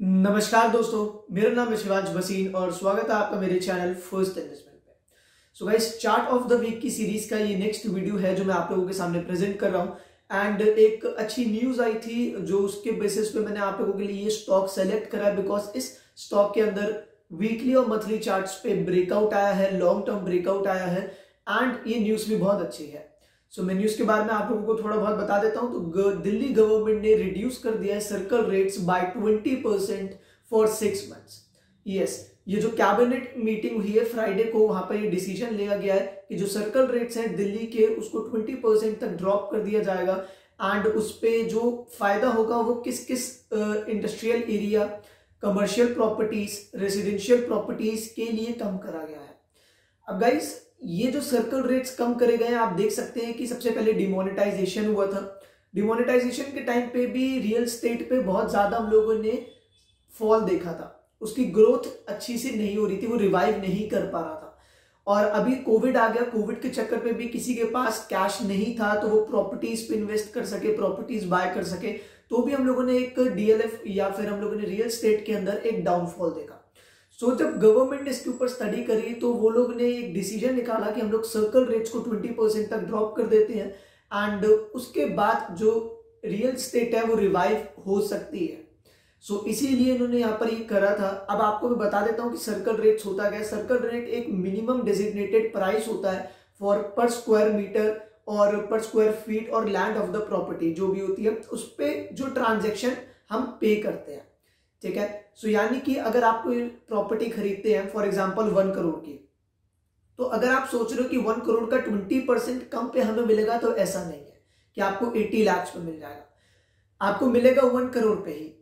नमस्कार दोस्तों, मेरा नाम है शिवाज भसीन और स्वागत है आपका मेरे चैनल फ़र्स्ट इन्वेस्टमेंट पे। So guys chart of the week की सीरीज़ का ये नेक्स्ट वीडियो है जो मैं आप लोगों के सामने प्रेजेंट कर रहा हूँ। एंड एक अच्छी न्यूज़ आई थी जो उसके बेसिस पे मैंने आप लोगों के लिए ये स्टॉक सेलेक्ट करा बिकॉज़ इस स्टॉक के अंदर वीकली और मंथली चार्ट पे ब्रेकआउट आया है लॉन्ग टर्म ब्रेकआउट आया है। एंड ये न्यूज़ भी बहुत अच्छी है। सो so, मैं न्यूज़ के बारे में आप लोगों को थोड़ा बहुत बता देता हूँ। तो दिल्ली गवर्नमेंट ने रिड्यूस कर दिया है circle rates by 20 percent for six months yes ये जो कैबिनेट मीटिंग हुई है फ्राइडे को वहाँ पर ये डिसीज़न लिया गया है कि जो सर्कल रेट्स हैं दिल्ली के उसको 20 परसेंट तक ड्रॉप कर दिया जाएगा। एंड उस पर जो फ़ायदा होगा वो किस किस industrial area commercial properties residential properties के लिए कम करा गया है। अब गाइस ये जो सर्कल रेट्स कम करे गए आप देख सकते हैं कि सबसे पहले डिमोनेटाइजेशन हुआ था। डिमोनेटाइजेशन के टाइम पे भी रियल स्टेट पे बहुत ज़्यादा हम लोगों ने फॉल देखा था। उसकी ग्रोथ अच्छी से नहीं हो रही थी, वो रिवाइव नहीं कर पा रहा था। और अभी कोविड आ गया कोविड के चक्कर पे भी किसी के पास कैश नहीं था तो वो प्रॉपर्टीज़ पे इन्वेस्ट कर सके प्रॉपर्टीज़ बाय कर सके तो भी हम लोगों ने एक डीएलएफ या फिर हम लोगों ने रियल स्टेट के अंदर एक डाउनफॉल देखा। सो so, जब गवर्नमेंट ने इसके ऊपर स्टडी करी तो वो लोग ने एक डिसीज़न निकाला कि हम लोग सर्कल रेट्स को 20 परसेंट तक ड्रॉप कर देते हैं। एंड उसके बाद जो रियल स्टेट है वो रिवाइव हो सकती है। सो so, इसीलिए इन्होंने यहाँ पर ये करा था। अब आपको मैं बता देता हूँ कि सर्कल रेट्स होता क्या है। सर्कल रेट एक मिनिमम डेजिग्नेटेड प्राइस होता है फॉर पर स्क्वायर मीटर और पर स्क्वायर फीट और लैंड ऑफ़ द प्रॉपर्टी जो भी होती है उस पर जो ट्रांजेक्शन हम पे करते हैं। ठीक है? सो यानी कि अगर आप कोई प्रॉपर्टी खरीदते हैं फॉर एग्ज़ाम्पल वन करोड़ की तो अगर आप सोच रहे हो कि वन करोड़ का ट्वेंटी परसेंट कम पे हमें मिलेगा तो ऐसा नहीं है कि आपको एटी लैक्स पे मिल जाएगा। आपको मिलेगा वन करोड़ पे ही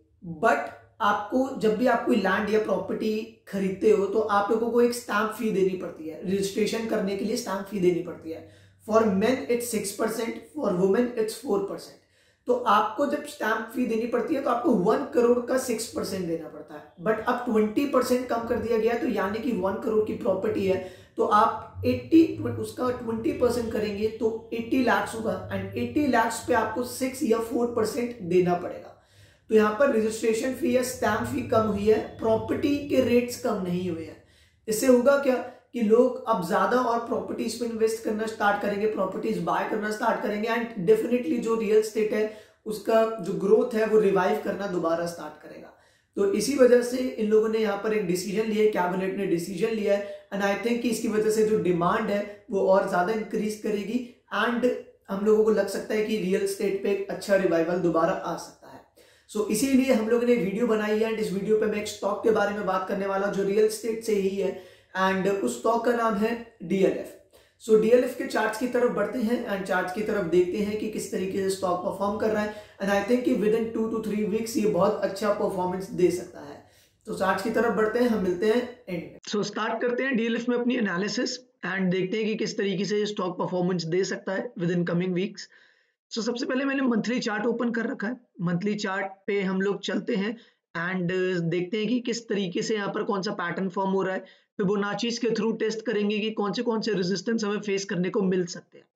बट आपको जब भी आप कोई लैंड या प्रॉपर्टी खरीदते हो तो आप लोगों को एक स्टैंप फ़ी देनी पड़ती है। रजिस्ट्रेशन करने के लिए स्टैंप फ़ी देनी पड़ती है। For men it's six percent for women it's four percent तो आपको जब स्टैंप फ़ी देनी पड़ती है तो आपको वन करोड़ का सिक्स परसेंट देना पड़ता है। बट अब ट्वेंटी परसेंट कम कर दिया गया तो यानी कि वन करोड़ की प्रॉपर्टी है। तो आप एट्टी उसका ट्वेंटी परसेंट करेंगे तो एट्टी लैक्स होगा। एंड एट्टी लैक्स पे आपको सिक्स या फोर परसेंट देना पड़ेगा। तो यहाँ पर रजिस्ट्रेशन फ़ी या स्टैंप फ़ी कम हुई है प्रॉपर्टी के रेट्स कम नहीं हुए हैं। इससे होगा क्या? कि लोग अब ज़्यादा और प्रॉपर्टीज़ पे इन्वेस्ट करना स्टार्ट करेंगे प्रॉपर्टीज़ बाय करना स्टार्ट करेंगे एंड डेफिनेटली जो रियल स्टेट है उसका जो ग्रोथ है वो रिवाइव करना दोबारा स्टार्ट करेगा। तो इसी वजह से इन लोगों ने यहाँ पर एक डिसीज़न लिया है कैबिनेट ने डिसीज़न लिया है एंड आई थिंक इसकी वजह से जो डिमांड है वो और ज़्यादा इंक्रीज करेगी एंड हम लोगों को लग सकता है कि रियल स्टेट पे एक अच्छा रिवाइवल दोबारा आ सकता है। सो so, इसीलिए हम लोगों ने वीडियो बनाई है एंड इस वीडियो पे मैं एक स्टॉक के बारे में बात करने वाला जो रियल स्टेट से ही है। एंड उस स्टॉक का नाम है डीएलएफ सो डीएलएफ के चार्ट्स की तरफ़ बढ़ते हैं एंड चार्ट्स की तरफ़ देखते हैं कि किस तरीके से स्टॉक परफॉर्म कर रहा है. And I think within two to three weeks ये बहुत अच्छा परफॉर्मेंस दे सकता है. तो चार्ट्स की तरफ़ बढ़ते हैं, हम मिलते हैं एंड सो स्टार्ट करते हैं डीएलएफ में अपनी एनालिसिस एंड देखते हैं कि किस तरीके से स्टॉक परफॉर्मेंस दे सकता है within coming weeks so सबसे पहले मैंने मंथली चार्ट ओपन कर रखा है. मंथली चार्ट पे हम लोग चलते हैं. एंड देखते हैं कि किस तरीके से यहाँ पर कौन सा पैटर्न फॉर्म हो रहा है। फिबोनाचीज के थ्रू टेस्ट करेंगे कि कौन से कौन से रेजिस्टेंस हमें फेस करने को मिल सकते हैं।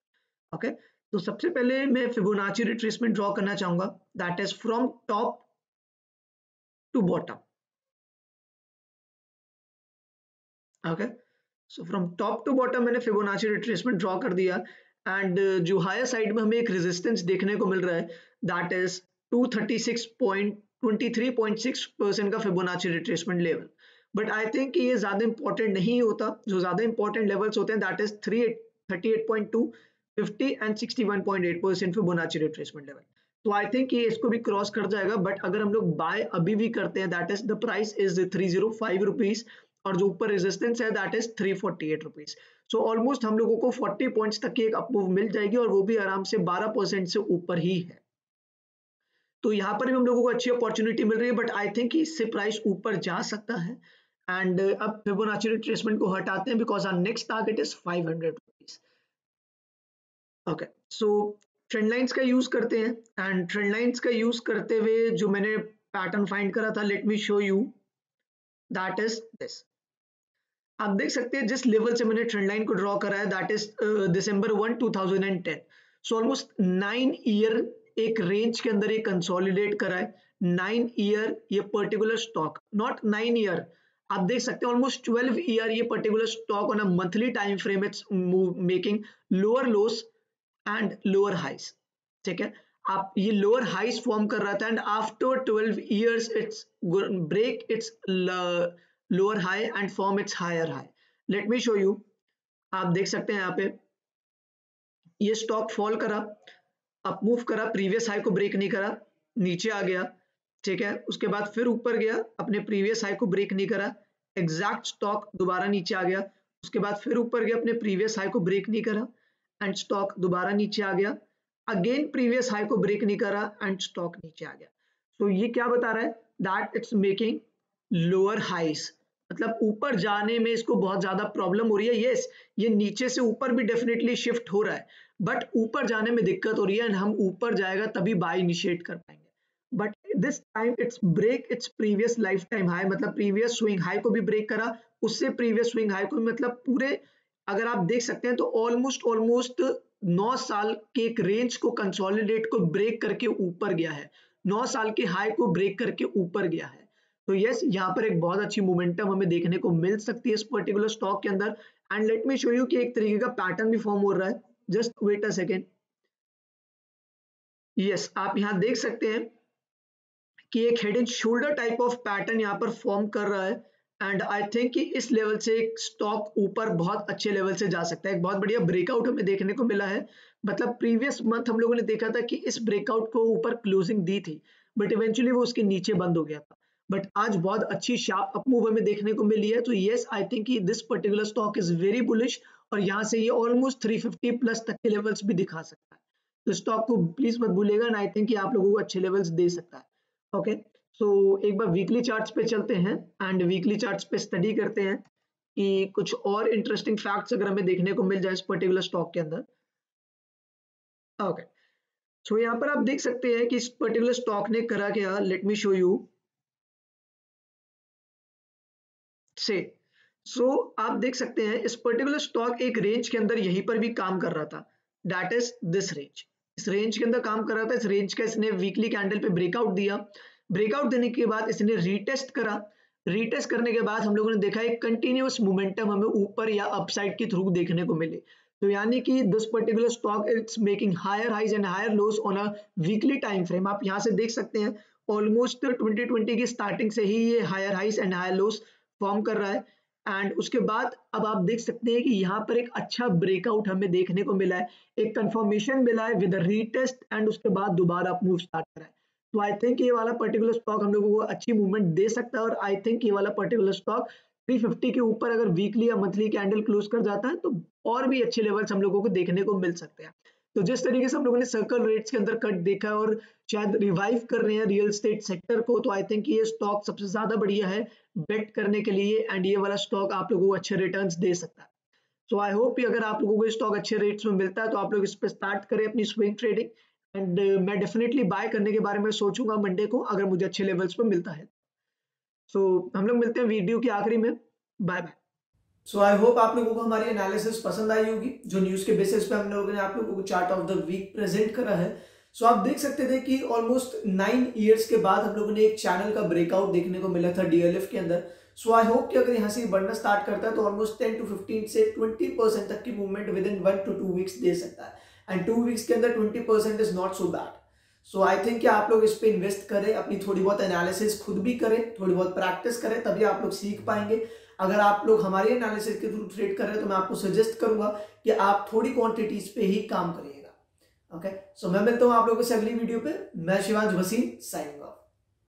Okay okay? तो सबसे पहले मैं फिबोनाची रिट्रेसमेंट ड्रॉ करना चाहूँगा। That is from top to bottom okay so from top to bottom मैंने फिबोनाची रिट्रेसमेंट ड्रॉ कर दिया। एंड जो हायर साइड में हमें एक रेजिस्टेंस देखने को मिल रहा है दैट इज़ 236.23.6 परसेंट का Fibonacci retracement level but I think ये ज़्यादा इंपॉर्टेंट नहीं होता। जो ज़्यादा इंपॉर्टेंट लेवल्स होते हैं that is three thirty eight point two fifty and sixty one point eight percent Fibonacci retracement level तो आई थिंक ये इसको भी क्रॉस कर जाएगा। बट अगर हम लोग बाय अभी भी करते हैं that is the price is three zero five rupees और जो ऊपर रेजिस्टेंस है that is three forty eight rupees so almost हम लोगों को फोर्टी पॉइंट्स तक की एक अपमूव मिल जाएगी और वो भी आराम से बारह परसेंट से ऊपर ही है। तो यहाँ पर भी हम लोगों को अच्छी अपॉर्चुनिटी मिल रही है बट आई थिंक इससे प्राइस ऊपर जा सकता है। एंड uh, अब फिबोनाची रिट्रेसमेंट को हटाते हैं because our next target is 500 rupees okay so trend lines का यूज़ करते हैं। एंड ट्रेंड लाइंस का यूज़ करते हुए जो मैंने पैटर्न फाइंड करा था let me show you that is this आप देख सकते हैं जिस लेवल से मैंने ट्रेंड लाइन को ड्रॉ करा है that is December one two thousand and ten so almost nine year एक रेंज के अंदर ये कंसोलिडेट करा है नाइन ईयर ये particular stock not nine year आप देख सकते हैं ऑलमोस्ट ट्वेल्व ईयर ये particular stock on a monthly time frame it's making lower lows and lower highs ठीक है? आप ये लोअर हाइस फॉर्म कर रहा था and after twelve years it's break its lower high and form its higher high let me show you आप देख सकते हैं यहाँ पे ये स्टॉक फॉल करा। अप मूव करा प्रीवियस हाई को ब्रेक नहीं करा नीचे आ गया ठीक है? उसके बाद फिर ऊपर गया अपने प्रीवियस हाई को ब्रेक नहीं करा एग्जैक्ट स्टॉक दोबारा नीचे आ गया उसके बाद फिर ऊपर गया अपने प्रीवियस हाई को ब्रेक नहीं करा एंड स्टॉक दोबारा नीचे आ गया अगेन प्रीवियस हाई को ब्रेक नहीं करा एंड स्टॉक नीचे आ गया। सो so, ये क्या बता रहा है? दैट इट्स मेकिंग लोअर हाइस मतलब ऊपर जाने में इसको बहुत ज़्यादा प्रॉब्लम हो रही है यस yes, ये नीचे से ऊपर भी डेफिनेटली शिफ्ट हो रहा है। बट ऊपर जाने में दिक्कत हो रही है एंड हम ऊपर जाएगा तभी बाय इनिशिएट कर पाएँगे। But this time it's break its previous life time high मतलब प्रीवियस स्विंग हाई को भी ब्रेक करा। उससे प्रीवियस स्विंग हाई को भी मतलब पूरे, अगर आप देख सकते हैं तो ऑलमोस्ट ऑलमोस्ट नौ साल के एक रेंज को कंसोलिडेट को ब्रेक करके ऊपर गया है। नौ साल के हाई को ब्रेक करके ऊपर गया है। तो यस यहाँ पर एक बहुत अच्छी मोमेंटम हमें देखने को मिल सकती है इस पर्टिकुलर स्टॉक के अंदर। And let me show you कि एक तरीके का पैटर्न भी फॉर्म हो रहा है। Just wait a second yes आप यहाँ देख सकते हैं कि एक head and shoulder type of pattern यहाँ पर फॉर्म कर रहा है एंड आई थिंक कि इस लेवल से एक स्टॉक ऊपर बहुत अच्छे लेवल से जा सकता है। एक बहुत बढ़िया ब्रेकआउट हमें देखने को मिला है। मतलब प्रीवियस मंथ हम लोगों ने देखा था कि इस ब्रेकआउट को ऊपर क्लोजिंग दी थी बट इवेंचुअली वो उसके नीचे बंद हो गया था। बट आज बहुत अच्छी शार्प अप मूव हमें देखने को मिली है तो yes I think this particular stock is very bullish और यहाँ से ये ऑलमोस्ट 350 प्लस तक के लेवल्स भी दिखा सकता है। तो स्टॉक को प्लीज़ मत भूलेगा एंड आई थिंक आप लोगों को अच्छे लेवल्स दे सकता है। ओके सो so, एक बार वीकली चार्ट्स पे चलते हैं एंड वीकली चार्ट्स पे स्टडी करते हैं कि कुछ और इंटरेस्टिंग फैक्ट्स अगर हमें देखने को मिल जाए इस पर्टिकुलर स्टॉक के अंदर। ओके सो यहाँ पर आप देख सकते हैं कि इस पर्टिकुलर स्टॉक ने करा क्या? लेट मी शो यू से सो so, आप देख सकते हैं इस पर्टिकुलर स्टॉक एक रेंज के अंदर यहीं पर भी काम कर रहा था। दैट इज़ दिस रेंज इस रेंज के अंदर काम कर रहा था इस रेंज का इसने वीकली कैंडल पे ब्रेकआउट दिया। ब्रेकआउट देने के बाद इसने रीटेस्ट करा। रीटेस्ट करने के बाद हम लोगों ने देखा एक कंटिन्यूस मोमेंटम हमें ऊपर या अपसाइड के थ्रू देखने को मिले। तो यानी कि this particular stock it's making higher highs and higher lows on a weekly time frame आप यहाँ से देख सकते हैं ऑलमोस्ट 2020 की स्टार्टिंग से ही ये higher highs and higher lows form कर रहा है। एंड उसके बाद अब आप देख सकते हैं कि यहाँ पर एक अच्छा ब्रेकआउट हमें देखने को मिला है। एक कंफर्मेशन मिला है विद रीटेस्ट एंड उसके बाद दोबारा आप मूव स्टार्ट करा। तो आई थिंक ये वाला पर्टिकुलर स्टॉक हम लोगों को अच्छी मूवमेंट दे सकता है और आई थिंक ये वाला पर्टिकुलर स्टॉक 350 के ऊपर अगर वीकली या मंथली कैंडल क्लोज कर जाता है तो और भी अच्छे लेवल्स हम लोगों को देखने को मिल सकते हैं। तो जिस तरीके से हम लोगों ने सर्कल रेट्स के अंदर कट देखा और शायद रिवाइव कर रहे हैं रियल स्टेट सेक्टर को तो आई थिंक ये स्टॉक सबसे ज़्यादा बढ़िया है बेट करने के लिए एंड ये वाला स्टॉक आप लोगों को अच्छे रिटर्न दे सकता है। सो आई होप अगर आप लोगों को स्टॉक अच्छे रेट्स में मिलता है तो आप लोग इस पर स्टार्ट करें अपनी स्विंग ट्रेडिंग एंड मैं डेफिनेटली बाय करने के बारे में सोचूँगा मंडे को अगर मुझे अच्छे लेवल्स पर मिलता है। सो so, हम लोग मिलते हैं वीडियो के आखिरी में। Bye bye so I hope आप लोगों को हमारी एनालिसिस पसंद आई होगी जो न्यूज़ के बेसिस पे हम लोगों ने आप लोगों को chart of the week present करा है। सो so, आप देख सकते थे कि ऑलमोस्ट नाइन ईयर्स के बाद हम लोगों ने एक चैनल का ब्रेकआउट देखने को मिला था डीएलएफ के अंदर। सो आई होप कि अगर यहाँ से बढ़ना स्टार्ट करता है तो ऑलमोस्ट टेन टू फिफ्टीन से ट्वेंटी परसेंट तक की movement within one to two weeks दे सकता है। एंड टू वीक्स के अंदर twenty percent is not so bad so I think आप लोग इस पर इन्वेस्ट करें अपनी थोड़ी बहुत एनालिसिस खुद भी करें थोड़ी बहुत प्रैक्टिस करें तभी आप लोग सीख पाएँगे। अगर आप लोग हमारे एनालिसिस के थ्रू ट्रेड कर रहे हैं तो मैं आपको सजेस्ट करूँगा कि आप थोड़ी क्वांटिटीज पे ही काम करिएगा। ओके सो मैं मिलता हूँ आप लोगों से अगली वीडियो पे। मैं शिवांश वसीम साइनिंग ऑफ़